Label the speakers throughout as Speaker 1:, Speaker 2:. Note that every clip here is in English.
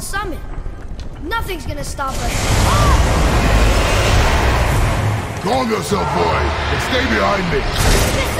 Speaker 1: the summit. Nothing's gonna stop us.
Speaker 2: Calm yourself, boy, and stay behind me.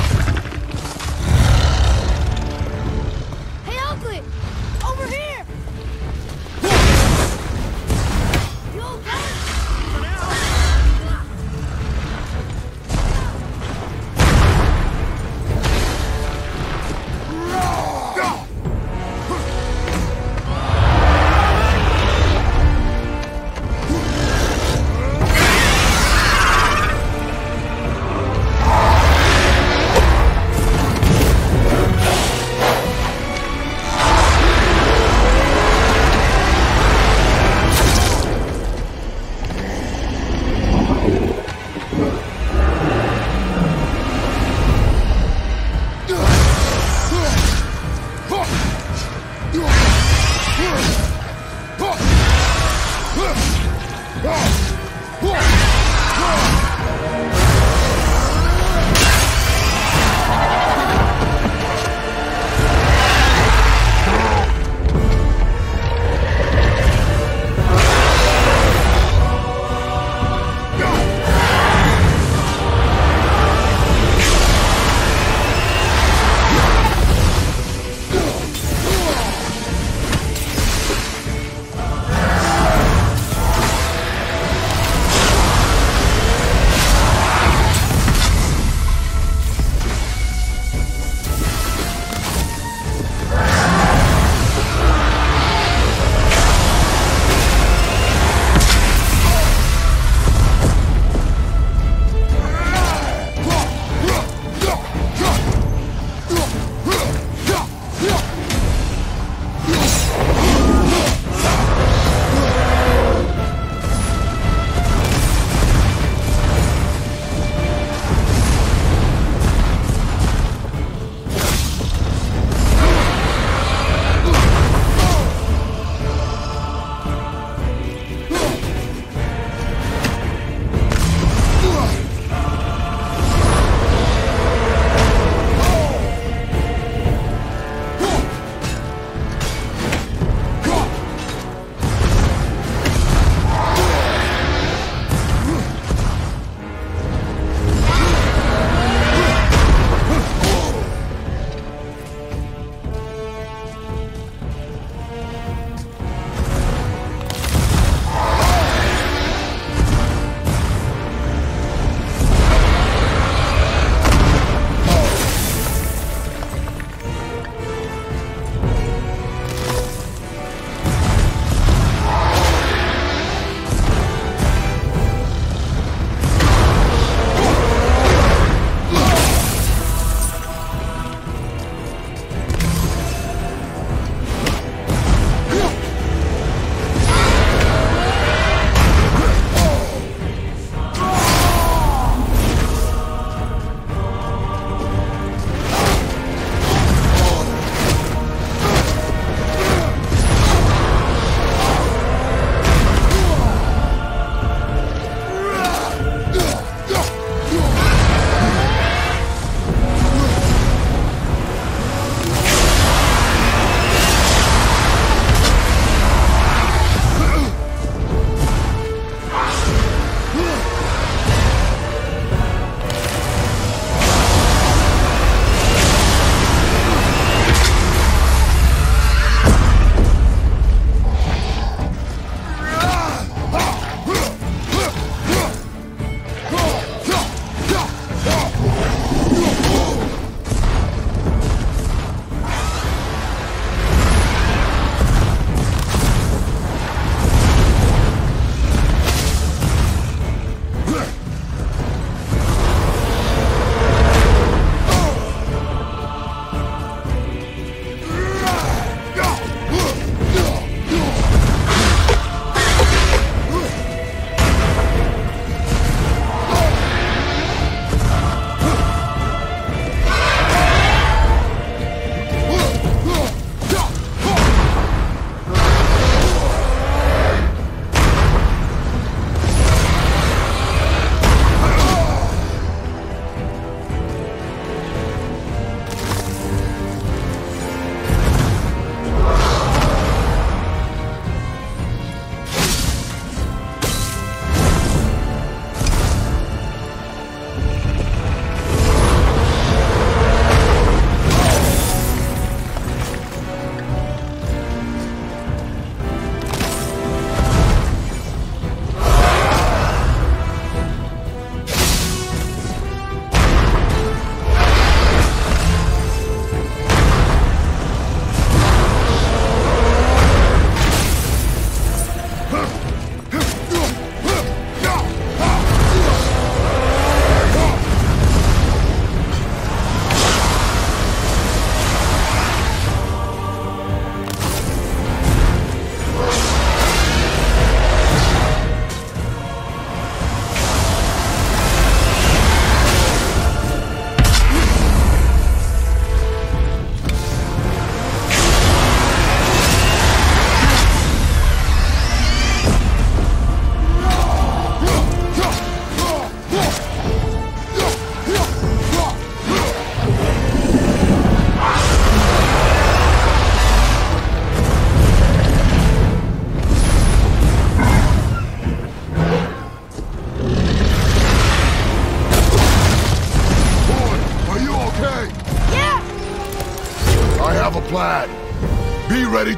Speaker 1: Over here!